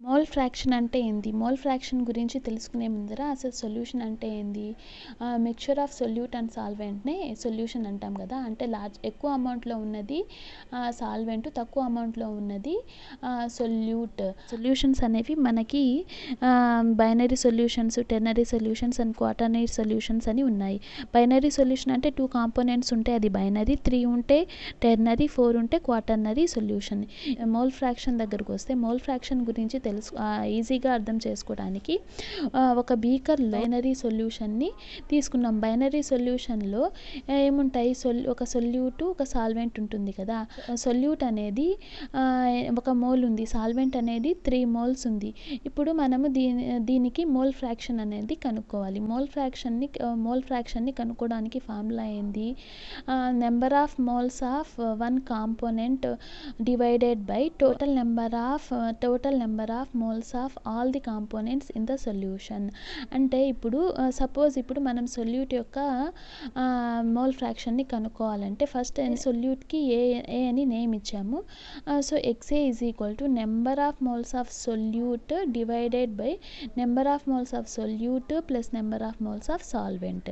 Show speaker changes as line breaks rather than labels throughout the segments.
Mole fraction అంటే ఏంది? Mole fraction గురించి తెలుసుకునే ముందర అసలు సొల్యూషన్ అంటే ఏంది? మిక్చర్ ఆఫ్ సొల్యూట్ అండ్ సాల్వెంట్నే సొల్యూషన్ అంటాం కదా. అంటే లార్జ్ ఎక్కువ అమౌంట్లో ఉన్నది సాల్వెంట్ తక్కువ అమౌంట్లో ఉన్నది సొల్యూట్ సొల్యూషన్స్ అనేవి మనకి binary solutions ternary solutions and quaternary solutions అని ఉన్నాయి. బైనరీ సొల్యూషన్ అంటే టూ కాంపోనెంట్స్ ఉంటే అది బైనరీ త్రీ ఉంటే టెర్నరీ ఫోర్ ఉంటే క్వాటర్నరీ సొల్యూషన్ మోల్ ఫ్రాక్షన్ దగ్గరకు వస్తే మోల్ ఫ్రాక్షన్ గురించి తెలుసు ఈజీగా అర్థం చేసుకోవడానికి ఒక బీకర్ బైనరీ సొల్యూషన్ని తీసుకున్నాం. బైనరీ సొల్యూషన్లో ఏముంటాయి? సొల్ ఒక సొల్యూట్ ఒక సాల్వెంట్ ఉంటుంది కదా. సొల్యూట్ అనేది ఒక మోల్ ఉంది. సాల్వెంట్ అనేది త్రీ మోల్స్ ఉంది. ఇప్పుడు మనము దీని దీనికి మోల్ ఫ్రాక్షన్ అనేది కనుక్కోవాలి. మోల్ ఫ్రాక్షన్ని మోల్ ఫ్రాక్షన్ని కనుక్కోవడానికి ఫార్ములా ఏంది? Number of moles of one component divided by total number of total number of moles of all the components in the solution అంటే ఇప్పుడు సపోజ్ ఇప్పుడు మనం సొల్యూట్ యొక్క మోల్ ఫ్రాక్షన్ని కనుక్కోవాలంటే ఫస్ట్ సొల్యూట్కి ఏ ఏ అని నేమ్ ఇచ్చాము. So X A is equal to number of moles of solute divided by number of moles of solute plus number of moles of solvent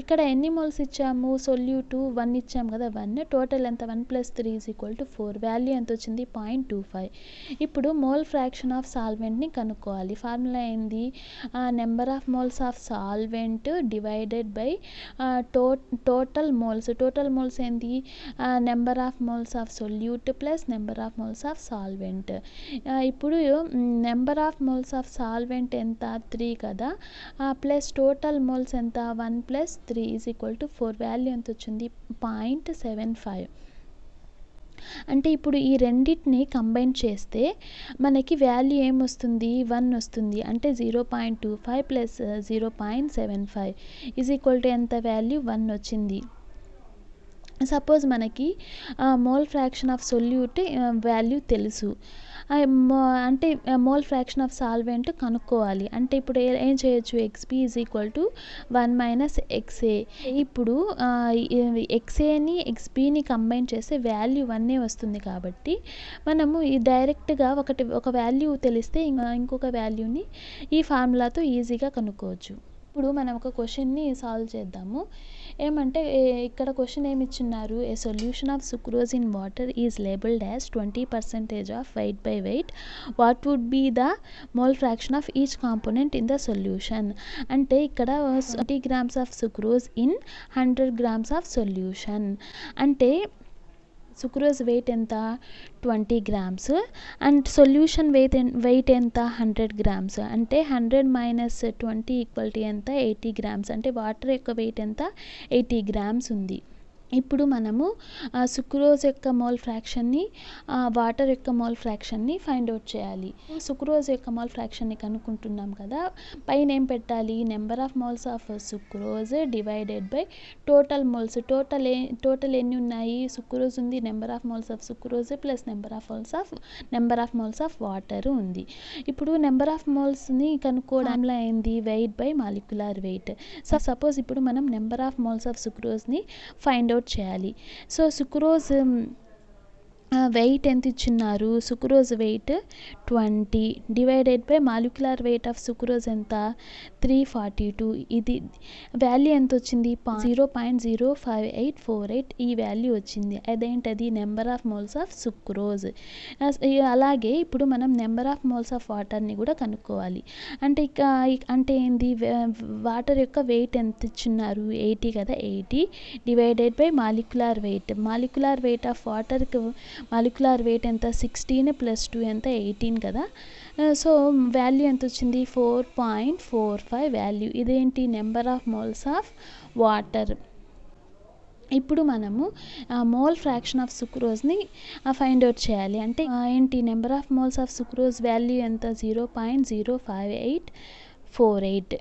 ఇక్కడ ఎన్ని moles ఇచ్చాము? సొల్యూట్ వన్ ఇచ్చాము కదా one total ఎంత? One plus three is equal to four value ఎంత వచ్చింది? Point two five ఇప్పుడు mole fraction of సాల్వెంట్ని కనుక్కోవాలి. ఫార్ములా ఏంది? Number of moles of solvent divided by to total moles. Total moles ఏంటి number of moles of solute plus number of moles of solvent. ఇప్పుడు number of moles of solvent ఎంత? Three కదా? Plus total moles ఎంత? One plus three is equal to four. Value ఎంత వచ్చింది point seven five. అంటే ఇప్పుడు ఈ రెండింటిని కంబైన్ చేస్తే మనకి వాల్యూ ఏమొస్తుంది? వన్ వస్తుంది. అంటే zero point two five plus zero point seven five is equal to ఎంత వాల్యూ వన్ వచ్చింది. సపోజ్ మనకి mole fraction of solute value తెలుసు. అంటే మోల్ ఫ్రాక్షన్ ఆఫ్ సాల్వెంట్ కనుక్కోవాలి. అంటే ఇప్పుడు ఏం చేయొచ్చు? X P is equal to one minus X A ఇప్పుడు ఎక్స్ఏని ఎక్స్బీని కంబైన్ చేస్తే వాల్యూ వన్నే వస్తుంది కాబట్టి మనము ఈ డైరెక్ట్గా ఒకటి ఒక వాల్యూ తెలిస్తే ఇంకొక వాల్యూని ఈ ఫార్ములాతో ఈజీగా కనుక్కోవచ్చు. ఇప్పుడు మనం ఒక క్వశ్చన్ని సాల్వ్ చేద్దాము. ఏమంటే ఇక్కడ క్వశ్చన్ ఏమి ఇచ్చిన్నారు a solution of sucrose in water is labelled as twenty percentage of weight by weight what would be the mole fraction of each component in the solution అంటే ఇక్కడ twenty grams of sucrose in hundred grams of solution అంటే sucrose weight ఎంత? Twenty grams and solution weight weight ఎంత? Hundred grams అంటే hundred minus twenty equal to ఎంత? Eighty grams అంటే water యొక్క weight ఎంత? ఎయిటీ గ్రామ్స్ ఉంది. ఇప్పుడు మనము సుక్రోజ్ యొక్క మోల్ ఫ్రాక్షన్ని వాటర్ యొక్క మోల్ ఫ్రాక్షన్ని ఫైండ్ అవుట్ చేయాలి. సుక్రోజ్ యొక్క మోల్ ఫ్రాక్షన్ని కనుక్కుంటున్నాం కదా పైన ఏం పెట్టాలి? Number of moles of sucrose divided by total moles total A total ఎన్ని ఉన్నాయి? సుక్రోజ్ ఉంది number of moles of sucrose plus number of moles of number of moles of water ఉంది. ఇప్పుడు నెంబర్ ఆఫ్ మోల్స్ని కనుక్కోవడంలో అయింది weight by molecular weight so suppose ఇప్పుడు మనం నెంబర్ ఆఫ్ మోల్స్ ఆఫ్ సుక్రోజ్ని ఫైండ్ అవుట్ చేయాలి. సో సుక్రోజ్ వెయిట్ ఎంత ఇచ్చిన్నారు? Sucrose weight twenty divided by molecular weight of sucrose ఎంత? త్రీ ఫార్టీ టూ ఇది వాల్యూ ఎంత వచ్చింది? Zero point zero five eight four eight ఈ వాల్యూ వచ్చింది. అదేంటది? Number of moles of sucrose అలాగే ఇప్పుడు మనం నెంబర్ ఆఫ్ మోల్స్ ఆఫ్ వాటర్ని కూడా కనుక్కోవాలి. అంటే ఇక అంటే ఏంది? వాటర్ యొక్క వెయిట్ ఎంత ఇచ్చిన్నారు? ఎయిటీ కదా? Eighty divided by molecular weight molecular weight of వాటర్కి మాలిక్యులర్ వెయిట్ ఎంత? సిక్స్టీన్ ప్లస్ టూ ఎంత? ఎయిటీన్ కదా. సో వాల్యూ ఎంత వచ్చింది four point four five value. ఇదేంటి? Number of moles of water. ఇప్పుడు మనము మోల్ ఫ్రాక్షన్ ఆఫ్ సుక్రోజ్ని ఫైండ్ అవుట్ చేయాలి. అంటే ఏంటి? Number of moles of sucrose value ఎంత? Zero point zero five eight four eight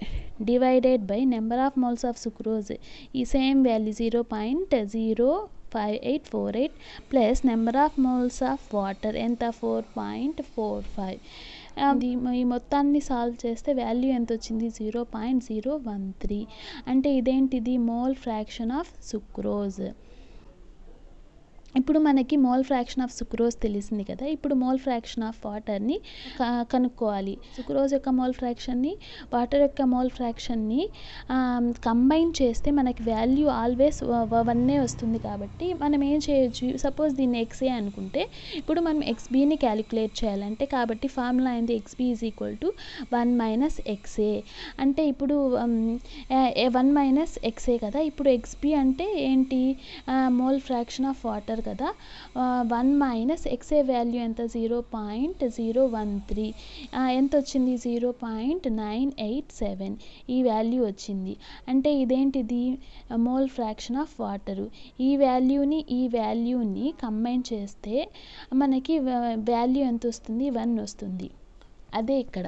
divided by number of moles of sucrose. ఈ same value zero point zero five eight four eight plus number of moles of water ఎంత? Four point four five ఈ మొత్తాన్ని solve చేస్తే value ఎంత వచ్చింది zero point zero one three అంటే ఇదేంటిది? Mole fraction of sucrose ఇప్పుడు మనకి మోల్ ఫ్రాక్షన్ ఆఫ్ సుక్రోజ్ తెలిసింది కదా. ఇప్పుడు మోల్ ఫ్రాక్షన్ ఆఫ్ వాటర్ని కనుక్కోవాలి. సుక్రోజ్ యొక్క మోల్ ఫ్రాక్షన్ని వాటర్ యొక్క మోల్ ఫ్రాక్షన్ని కంబైన్ చేస్తే మనకి వాల్యూ ఆల్వేస్ వన్నే వస్తుంది కాబట్టి మనం ఏం చేయొచ్చు? సపోజ్ దీన్ని ఎక్స్ఏ అనుకుంటే ఇప్పుడు మనం ఎక్స్బీని క్యాలిక్యులేట్ చేయాలంటే కాబట్టి ఫార్ములా అయింది X B is equal to one minus X A అంటే ఇప్పుడు వన్ మైనస్ ఎక్స్ఏ కదా. ఇప్పుడు ఎక్స్బీ అంటే ఏంటి? మోల్ ఫ్రాక్షన్ ఆఫ్ వాటర్ కదా. కదా? One minus X A value ఎంత? Zero point zero one three. ఎంత వచ్చింది? Zero point nine eight seven. ఈ వాల్యూ వచ్చింది. అంటే ఇదేంటిది? Mole fraction of water. ఈ వాల్యూని ఈ వాల్యూని కంబైన్ చేస్తే మనకి వాల్యూ ఎంత వస్తుంది? వన్ వస్తుంది. అదే ఇక్కడ.